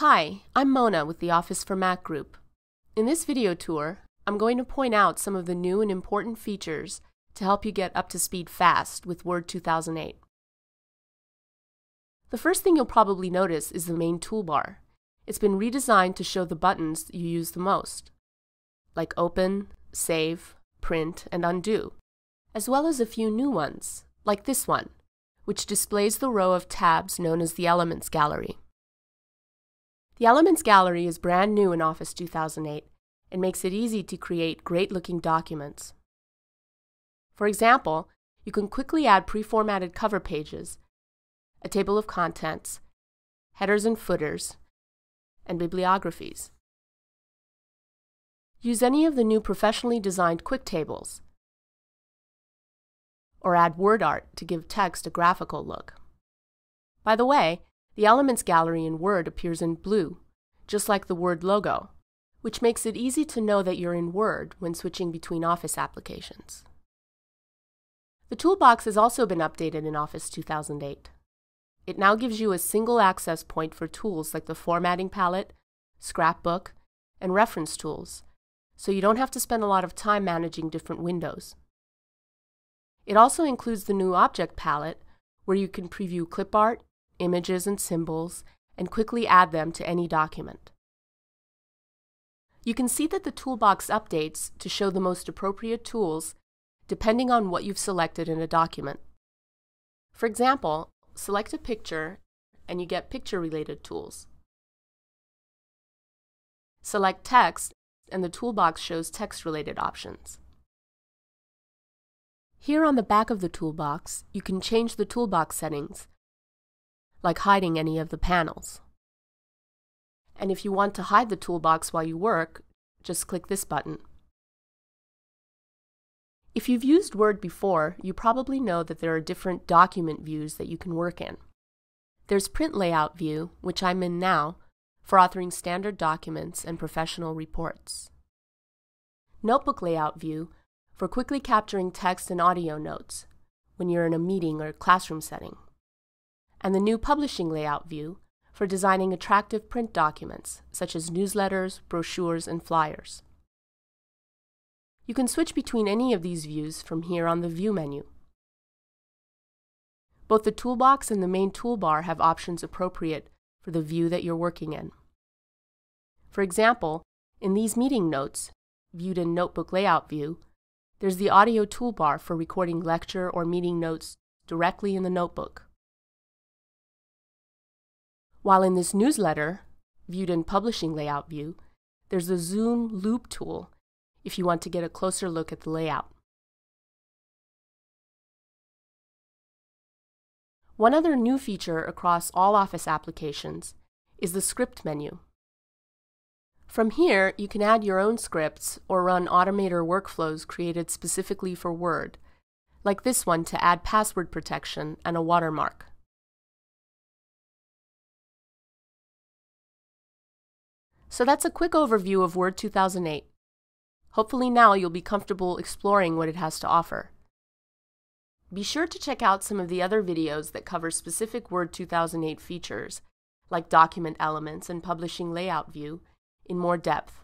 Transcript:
Hi, I'm Mona with the Office for Mac Group. In this video tour, I'm going to point out some of the new and important features to help you get up to speed fast with Word 2008. The first thing you'll probably notice is the main toolbar. It's been redesigned to show the buttons you use the most, like Open, Save, Print, and Undo, as well as a few new ones, like this one, which displays the row of tabs known as the Elements Gallery. The Elements Gallery is brand new in Office 2008 and makes it easy to create great-looking documents. For example, you can quickly add pre-formatted cover pages, a table of contents, headers and footers, and bibliographies. Use any of the new professionally designed quick tables, or add word art to give text a graphical look. By the way, the Elements gallery in Word appears in blue, just like the Word logo, which makes it easy to know that you're in Word when switching between Office applications. The toolbox has also been updated in Office 2008. It now gives you a single access point for tools like the formatting palette, scrapbook, and reference tools, so you don't have to spend a lot of time managing different windows. It also includes the new Object palette, where you can preview clip art, images, and symbols, and quickly add them to any document. You can see that the toolbox updates to show the most appropriate tools depending on what you've selected in a document. For example, select a picture and you get picture-related tools. Select text and the toolbox shows text-related options. Here on the back of the toolbox, you can change the toolbox settings like hiding any of the panels. And if you want to hide the toolbox while you work, just click this button. If you've used Word before, you probably know that there are different document views that you can work in. There's Print Layout View, which I'm in now, for authoring standard documents and professional reports. Notebook Layout View, for quickly capturing text and audio notes when you're in a meeting or classroom setting and the new Publishing Layout view for designing attractive print documents, such as newsletters, brochures, and flyers. You can switch between any of these views from here on the View menu. Both the toolbox and the main toolbar have options appropriate for the view that you're working in. For example, in these meeting notes, viewed in Notebook Layout view, there's the audio toolbar for recording lecture or meeting notes directly in the notebook. While in this newsletter, viewed in Publishing Layout View, there's a Zoom Loop tool if you want to get a closer look at the layout. One other new feature across all Office applications is the Script menu. From here, you can add your own scripts or run Automator workflows created specifically for Word, like this one to add password protection and a watermark. So that's a quick overview of Word 2008. Hopefully now you'll be comfortable exploring what it has to offer. Be sure to check out some of the other videos that cover specific Word 2008 features, like document elements and publishing layout view, in more depth.